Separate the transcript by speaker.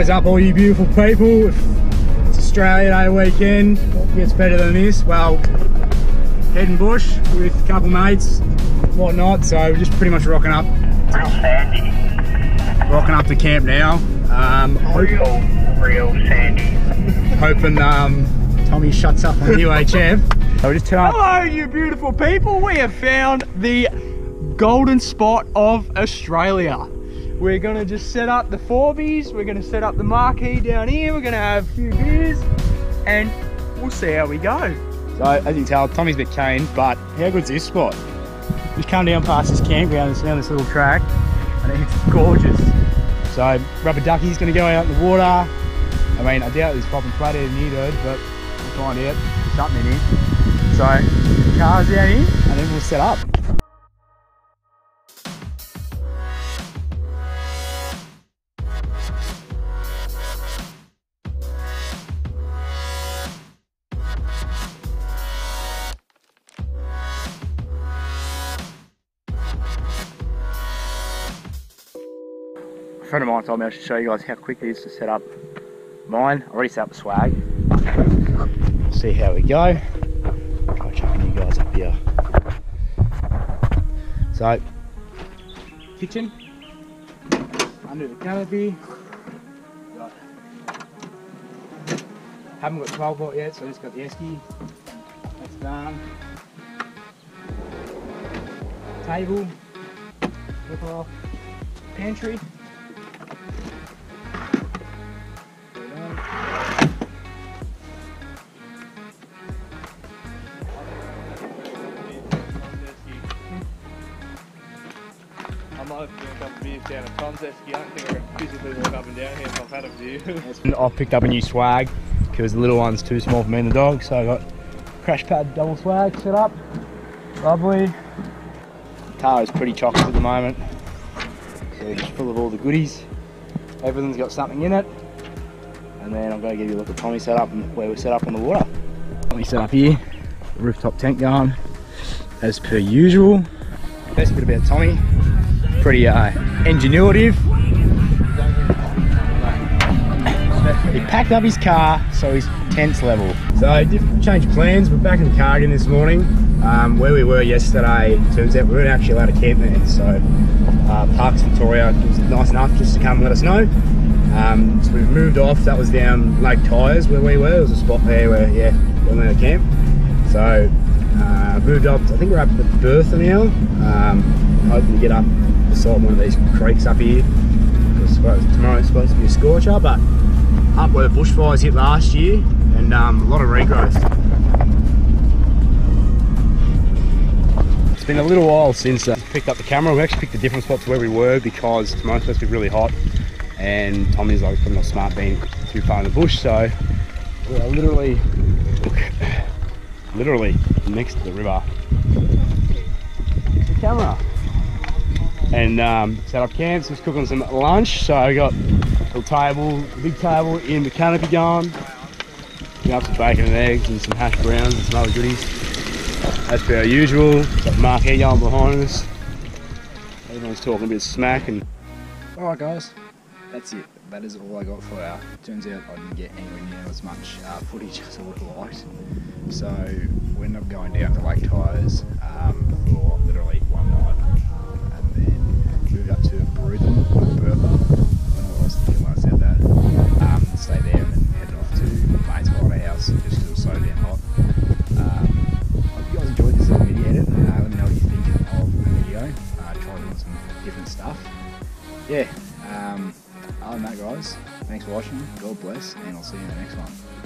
Speaker 1: is up all you beautiful people? It's Australia Day weekend. What gets better than this? Well, heading bush with a couple mates, whatnot. So we're just pretty much rocking up.
Speaker 2: Real sandy.
Speaker 1: Rocking up to camp now. Um,
Speaker 2: Real, real sandy.
Speaker 1: hoping um, Tommy shuts up on UHF. So we just turn up.
Speaker 3: Hello, you beautiful people. We have found the golden spot of Australia. We're gonna just set up the Forbies. We're gonna set up the marquee down here. We're gonna have a few beers, and we'll see how we go.
Speaker 1: So as you can tell, Tommy's a bit caned, but how good's this spot? Just come down past this campground and down this little track, and it's gorgeous. So rubber ducky's gonna go out in the water. I mean, I doubt there's popping flathead in here, dude, but we'll find out. There's something in here. So cars down here, and then we'll set up. Friend of mine told me I should show you guys how quick it is to set up mine. I already set up the swag. See how we go. Try chucking you guys up here. So, kitchen, under the canopy. Haven't got 12 volt yet, so I just got the esky. That's done. Table, pantry.
Speaker 4: Down I've
Speaker 1: picked up a new swag because the little one's too small for me and the dog. So I got crash pad double swag set up. Lovely. Car is pretty chocolate at the moment. So just full of all the goodies. Everything's got something in it. And then I'm going to give you a look at Tommy set up and where we're set up on the water. Tommy set up here, rooftop tent going as per usual. Best bit about Tommy, pretty uh, ingenuitive. He packed up his car, so he's tense level. So change plans. We're back in Cardigan this morning. Um, where we were yesterday, turns out we weren't actually allowed to camp there. So uh, Parks Victoria was nice enough just to come and let us know. Um, so we've moved off. That was down Lake Tyers where we were. There was a spot there where, yeah, we allowed to camp. So uh, moved up. I think we're up at the Bertha now. Um, hoping to get up beside one of these creeks up here. Because tomorrow's supposed to be a scorcher, but up where the bushfires hit last year and um, a lot of regrowth. It's been a little while since I picked up the camera. We actually picked a different spot to where we were because tomorrow's supposed to be really hot and Tommy's like probably not smart being too far in the bush so we're literally look, literally next to the river. The camera. And um, set up camps, was cooking some lunch so I got little table, a big table in the canopy going. Got some bacon and eggs and some hash browns and some other goodies. As per our usual, got Marquee going behind us. Everyone's talking a bit smack and
Speaker 5: Alright guys, that's it. That is all I got for our. Turns out I didn't get anywhere near as much uh, footage as I would have liked. So we ended up going down to Lake Tyers um, for literally one night. Um, other than that, guys, thanks for watching. God bless, and I'll see you in the next one.